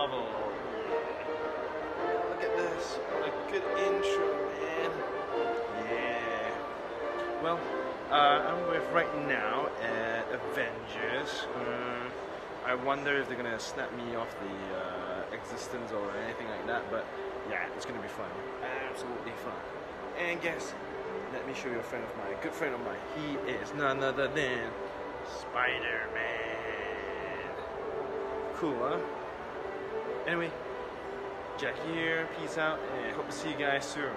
Look at this. What a good intro, man. Yeah. Well, uh, I'm with right now at Avengers. Uh, I wonder if they're gonna snap me off the uh, existence or anything like that, but yeah, it's gonna be fun. Absolutely fun. And guess, let me show you a friend of mine, a good friend of mine. He is none other than Spider Man. Cool, huh? Anyway, Jack here, peace out, and hope to see you guys soon.